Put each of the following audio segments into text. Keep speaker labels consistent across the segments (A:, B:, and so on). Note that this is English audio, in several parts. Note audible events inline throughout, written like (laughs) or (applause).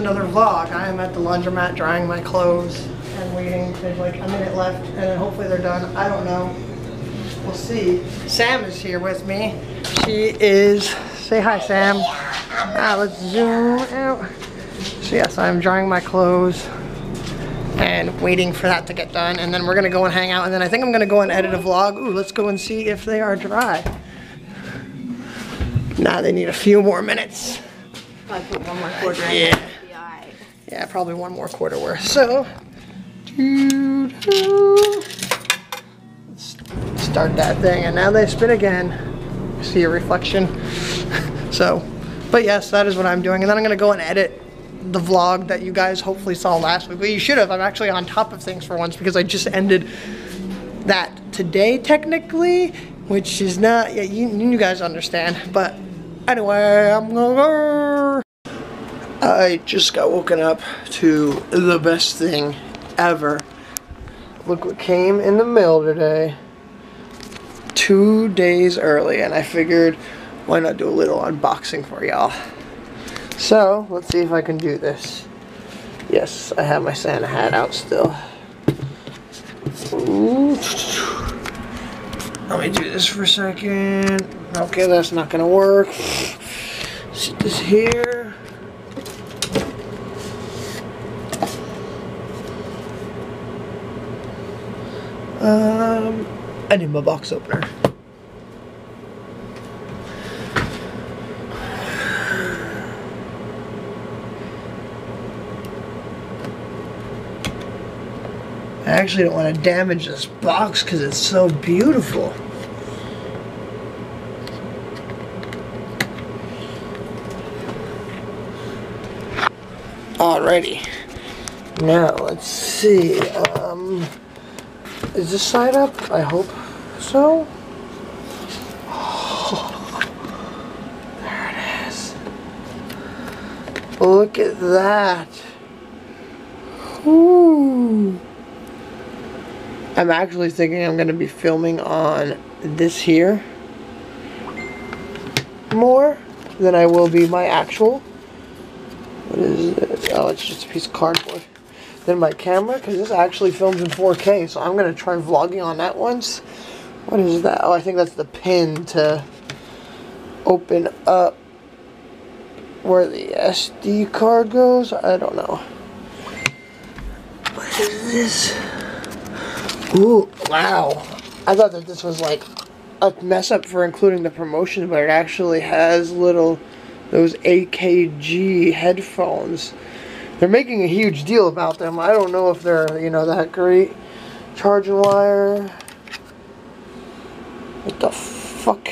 A: And this is another vlog. I am at the laundromat drying my clothes and waiting. There's like a minute left and hopefully they're done. I don't know. We'll see. Sam is here with me. She is, say hi Sam. Ah, let's zoom out. So yes, I'm drying my clothes and waiting for that to get done. And then we're gonna go and hang out. And then I think I'm gonna go and edit a vlog. Ooh, let's go and see if they are dry. Nah, they need a few more minutes.
B: I put one more.
A: Yeah. Yeah, probably one more quarter worth. So. Start that thing. And now they spin again. See a reflection. (laughs) so, but yes, that is what I'm doing. And then I'm to go and edit the vlog that you guys hopefully saw last week. Well, you should have. I'm actually on top of things for once because I just ended that today technically, which is not, yeah, you, you guys understand. But anyway, I'm gonna go. I just got woken up to the best thing ever. Look what came in the mail today. Two days early, and I figured why not do a little unboxing for y'all. So, let's see if I can do this. Yes, I have my Santa hat out still. Ooh. Let me do this for a second. Okay, that's not gonna work. Sit this here. Um, I need my box opener. I actually don't want to damage this box because it's so beautiful. Alrighty. Now, let's see. Um, is this side up? I hope so. there it is. Look at that. Ooh. I'm actually thinking I'm going to be filming on this here more than I will be my actual. What is it? Oh, it's just a piece of cardboard. Then my camera, because this actually films in 4K, so I'm going to try vlogging on that once. What is that? Oh, I think that's the pin to open up where the SD card goes. I don't know. What is this? Ooh, wow. I thought that this was like a mess up for including the promotion, but it actually has little, those AKG headphones. They're making a huge deal about them. I don't know if they're, you know, that great. Charging wire. What the fuck?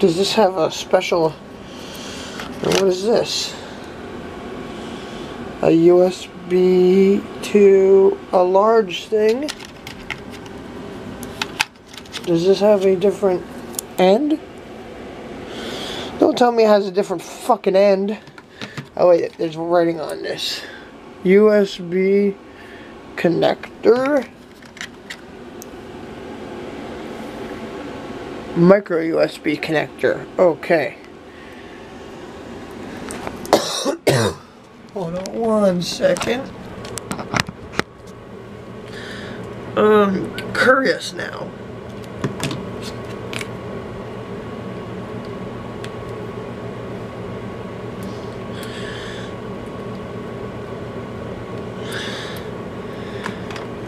A: Does this have a special, what is this? A USB to a large thing. Does this have a different end? Don't tell me it has a different fucking end. Oh wait, there's writing on this. USB connector. Micro USB connector. Okay. (coughs) Hold on one second. Um, curious now.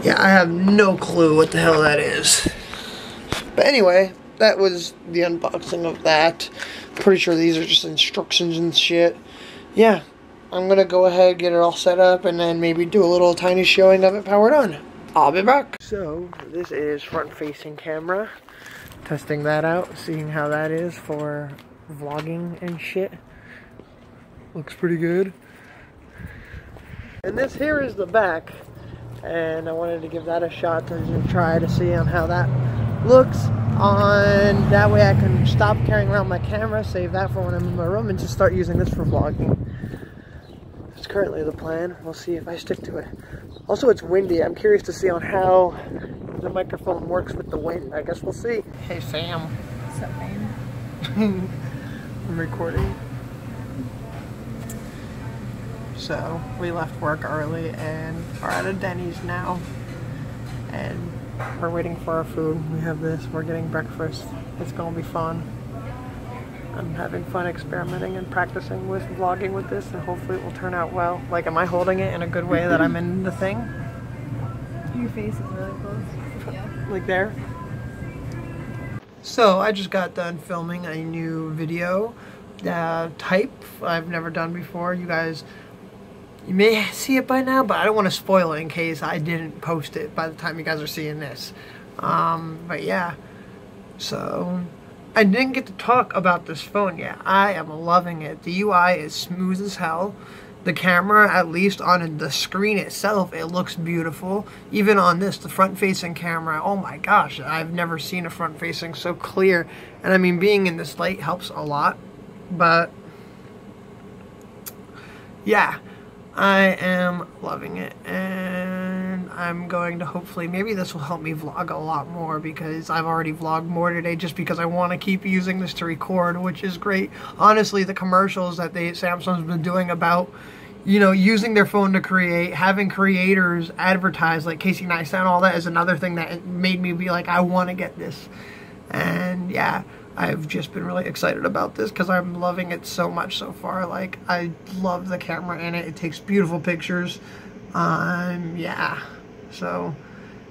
A: Yeah, I have no clue what the hell that is. But anyway, that was the unboxing of that. Pretty sure these are just instructions and shit. Yeah, I'm gonna go ahead, get it all set up, and then maybe do a little tiny showing of it powered on. I'll be back. So, this is front-facing camera. Testing that out, seeing how that is for vlogging and shit. Looks pretty good. And this here is the back. And I wanted to give that a shot to try to see on how that looks on that way I can stop carrying around my camera save that for when I'm in my room and just start using this for vlogging. It's currently the plan. We'll see if I stick to it. Also it's windy. I'm curious to see on how the microphone works with the wind. I guess we'll see. Hey Sam
B: What's up, man? (laughs)
A: I'm recording. So we left work early and are at a Denny's now. And we're waiting for our food. We have this, we're getting breakfast. It's gonna be fun. I'm having fun experimenting and practicing with vlogging with this and hopefully it will turn out well. Like, am I holding it in a good way that I'm in the thing?
B: Your face is really close. Yeah.
A: Like there? So, I just got done filming a new video uh, type I've never done before. You guys, you may see it by now, but I don't want to spoil it in case I didn't post it by the time you guys are seeing this. Um, but yeah, so I didn't get to talk about this phone yet. I am loving it. The UI is smooth as hell. The camera, at least on the screen itself, it looks beautiful. Even on this, the front-facing camera, oh my gosh, I've never seen a front-facing so clear. And I mean, being in this light helps a lot. But, yeah, I am loving it. And I'm going to hopefully, maybe this will help me vlog a lot more because I've already vlogged more today just because I want to keep using this to record, which is great. Honestly, the commercials that they Samsung's been doing about you know, using their phone to create, having creators advertise like Casey Neistat, and all that is another thing that made me be like, I want to get this. And yeah, I've just been really excited about this because I'm loving it so much so far. Like, I love the camera in it. It takes beautiful pictures. Um, yeah. So,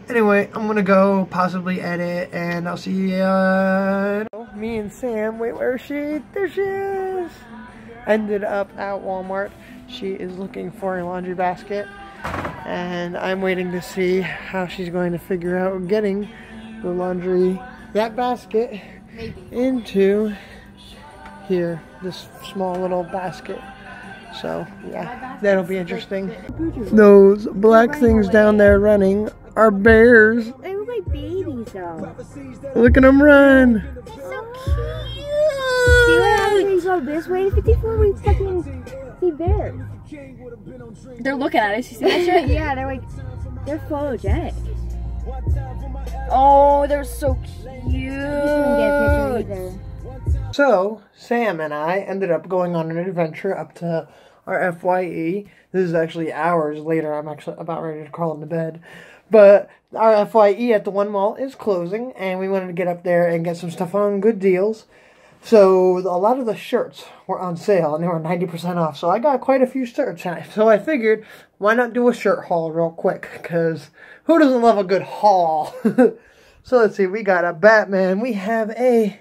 A: anyway, I'm going to go possibly edit and I'll see you. Uh, me and Sam, wait, where is she? There she is. Ended up at Walmart. She is looking for a laundry basket and I'm waiting to see how she's going to figure out getting the laundry, that basket,
B: Maybe.
A: into here, this small little basket. So, yeah, that'll be interesting. Those black things down there running are bears.
B: They look like babies though.
A: Look at them run.
B: They're So cute. See what happens when you go this way? 54 we fucking see bears.
C: They're looking at us. You see that shit?
B: yeah, they're like, they're photogenic.
C: Oh, they're so
B: You didn't get a
C: cute.
A: So, Sam and I ended up going on an adventure up to our FYE. This is actually hours later. I'm actually about ready to crawl into bed. But our FYE at the one mall is closing, and we wanted to get up there and get some stuff on good deals. So, a lot of the shirts were on sale, and they were 90% off. So, I got quite a few shirts. and So, I figured, why not do a shirt haul real quick? Because who doesn't love a good haul? (laughs) so, let's see. We got a Batman. We have a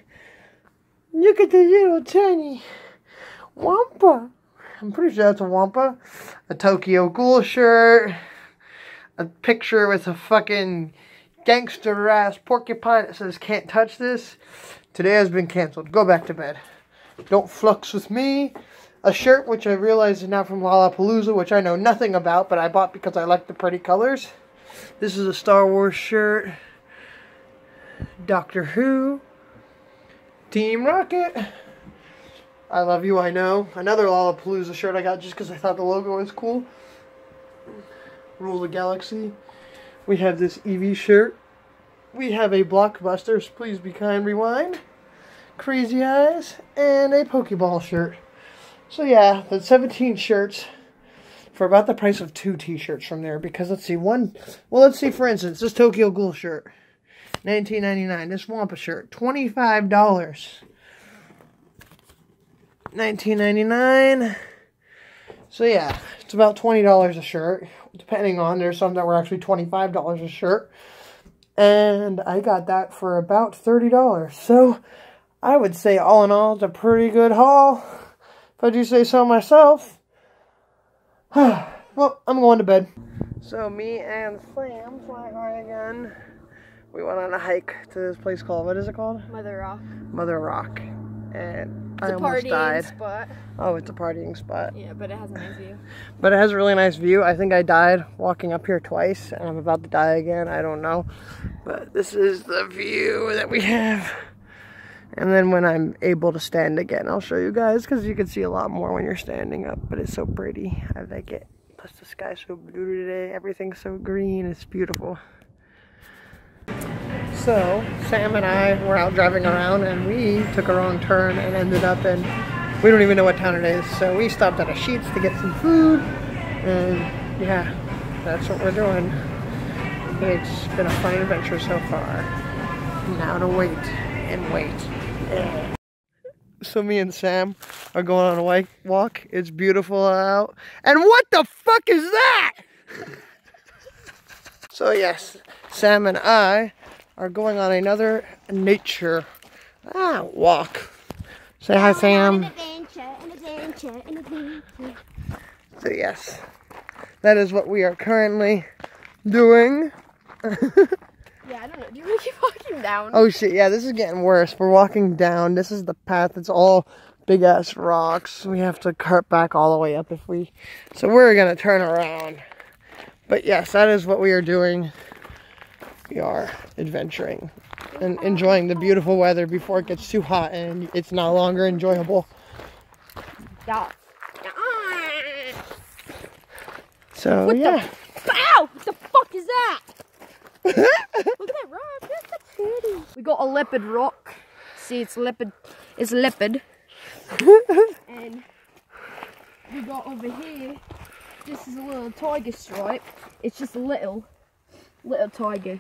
A: Look at the little tiny Wampa. I'm pretty sure that's a Wampa. A Tokyo Ghoul shirt. A picture with a fucking gangster ass porcupine that says can't touch this. Today has been canceled. Go back to bed. Don't flux with me. A shirt which I realize is now from Lollapalooza, which I know nothing about, but I bought because I like the pretty colors. This is a Star Wars shirt. Doctor Who. Team Rocket. I love you, I know. Another Lollapalooza shirt I got just because I thought the logo was cool. Rule the Galaxy. We have this Eevee shirt. We have a Blockbusters, Please Be Kind Rewind. Crazy Eyes. And a Pokeball shirt. So yeah, that's 17 shirts for about the price of two t-shirts from there. Because let's see, one, well let's see for instance, this Tokyo Ghoul shirt. 19.99. This Wampa shirt, $25. 19.99. So yeah, it's about $20 a shirt, depending on there's some that were actually $25 a shirt. And I got that for about $30. So I would say all in all, it's a pretty good haul. If I do say so myself. (sighs) well, I'm going to bed. So me and Sam, fly guy again. We went on a hike to this place called, what is it called?
C: Mother Rock.
A: Mother Rock. And
C: It's
A: I
C: a
A: almost
C: partying
A: died.
C: spot.
A: Oh, it's a partying spot.
C: Yeah, but it has a nice view.
A: But it has a really nice view. I think I died walking up here twice, and I'm about to die again. I don't know. But this is the view that we have. And then when I'm able to stand again, I'll show you guys, because you can see a lot more when you're standing up. But it's so pretty. I like it. Plus the sky's so blue today. Everything's so green. It's beautiful. So, Sam and I were out driving around and we took a wrong turn and ended up in, we don't even know what town it is. So we stopped at a Sheetz to get some food And yeah, that's what we're doing. It's been a fun adventure so far. Now to wait and wait. So me and Sam are going on a walk. It's beautiful out. And what the fuck is that? (laughs) so yes, Sam and I are going on another nature ah, walk. Say hi, Sam.
B: An adventure, an adventure, an adventure.
A: So yes, that is what we are currently doing. (laughs)
C: Yeah, I don't know. Do you want to keep walking down?
A: Oh shit, yeah, this is getting worse. We're walking down. This is the path. It's all big ass rocks. We have to cart back all the way up if we. So we're gonna turn around. But yes, that is what we are doing. We are adventuring and enjoying the beautiful weather before it gets too hot and it's no longer enjoyable.
C: Yeah.
A: So
C: What the-
A: yeah.
C: Ow! What the fuck is that? (laughs) Look at that rock. That's pretty. We got a leopard rock. See, it's leopard. It's leopard. (laughs) and we got over here. This is a little tiger stripe. It's just a little, little tiger.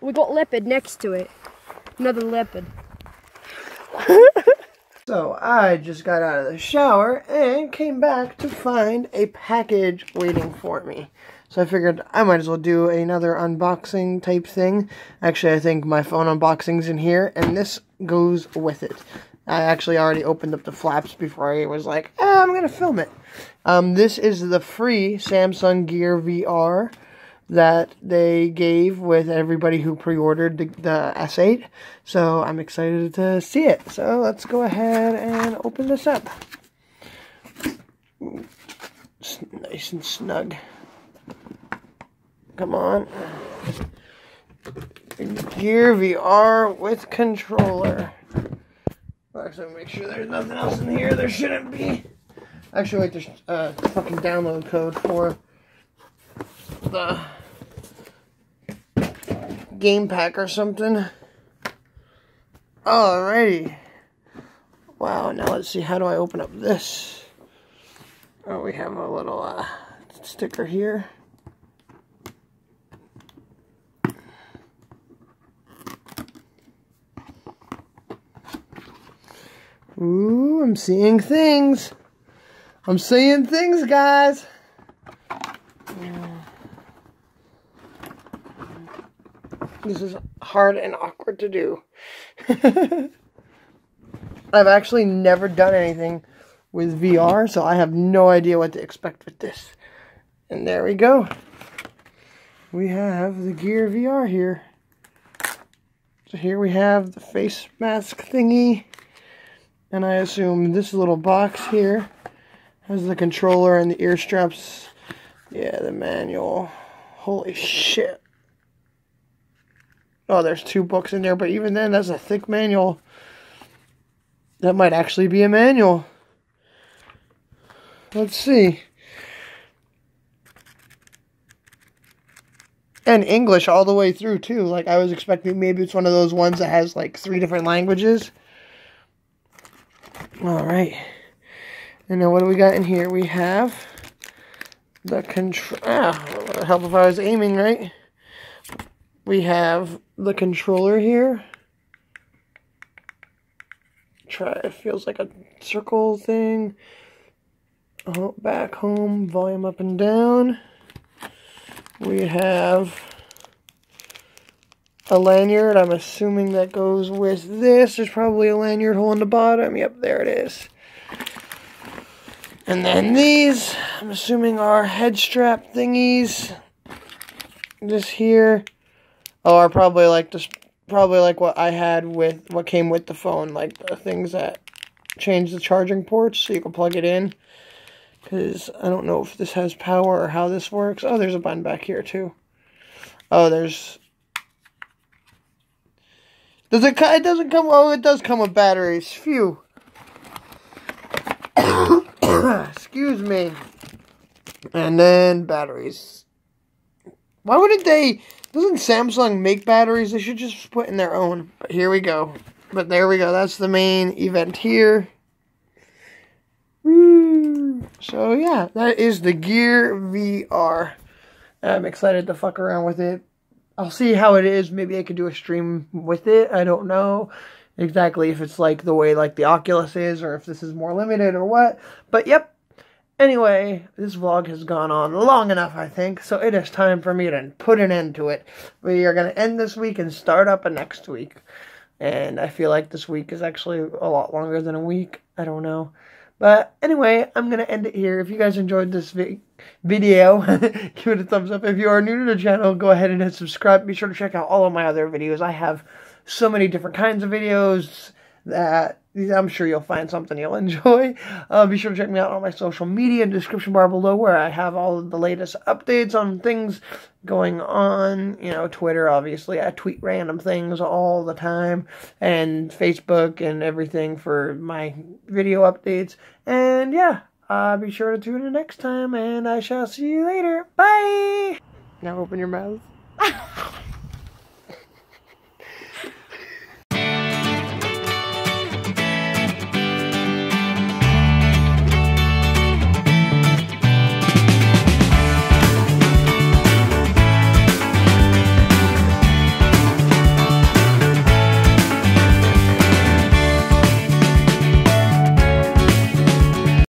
C: We got leopard next to it. Another leopard. (laughs)
A: So I just got out of the shower and came back to find a package waiting for me. So I figured I might as well do another unboxing type thing. Actually, I think my phone unboxing's in here, and this goes with it. I actually already opened up the flaps before I was like, ah, I'm gonna film it. Um, this is the free Samsung Gear VR that they gave with everybody who pre-ordered the, the S8. So I'm excited to see it. So let's go ahead and open this up. It's nice and snug. Come on. Gear VR with controller. Actually, make sure there's nothing else in here. There shouldn't be. Actually, wait, there's a fucking download code for the game pack or something. Alrighty. Wow, now let's see, how do I open up this? Oh, we have a little uh, sticker here. Ooh, I'm seeing things. I'm seeing things, guys. This is hard and awkward to do. (laughs) I've actually never done anything with VR, so I have no idea what to expect with this. And there we go. We have the Gear VR here. So here we have the face mask thingy. And I assume this little box here has the controller and the ear straps. Yeah, the manual. Holy shit. Oh, there's two books in there, but even then, that's a thick manual. That might actually be a manual. Let's see. And English all the way through, too. Like, I was expecting maybe it's one of those ones that has, like, three different languages. Alright. And now what do we got in here? We have the control. Ah, help if I was aiming right. We have the controller here. Try it feels like a circle thing. Oh, back home, volume up and down. We have a lanyard. I'm assuming that goes with this. There's probably a lanyard hole in the bottom. Yep, there it is. And then these, I'm assuming are head strap thingies. This here. Oh, are probably like this, probably like what I had with what came with the phone, like the things that change the charging ports so you can plug it in. Because I don't know if this has power or how this works. Oh, there's a button back here too. Oh, there's. Does it? It doesn't come. Oh, it does come with batteries. Phew. (coughs) Excuse me. And then batteries. Why wouldn't they? Doesn't Samsung make batteries? They should just put in their own. But here we go. But there we go. That's the main event here. So yeah, that is the Gear VR. I'm excited to fuck around with it. I'll see how it is. Maybe I could do a stream with it. I don't know exactly if it's like the way like the Oculus is or if this is more limited or what. But yep. Anyway, this vlog has gone on long enough, I think, so it is time for me to put an end to it. We are going to end this week and start up a next week. And I feel like this week is actually a lot longer than a week. I don't know. But anyway, I'm going to end it here. If you guys enjoyed this vi video, (laughs) give it a thumbs up. If you are new to the channel, go ahead and hit subscribe. Be sure to check out all of my other videos. I have so many different kinds of videos that I'm sure you'll find something you'll enjoy. (laughs) Uh, be sure to check me out on my social media in the description bar below where I have all of the latest updates on things going on. You know, Twitter, obviously. I tweet random things all the time. And Facebook and everything for my video updates. And yeah, uh, be sure to tune in next time. And I shall see you later. Bye! Now open your mouth. (laughs)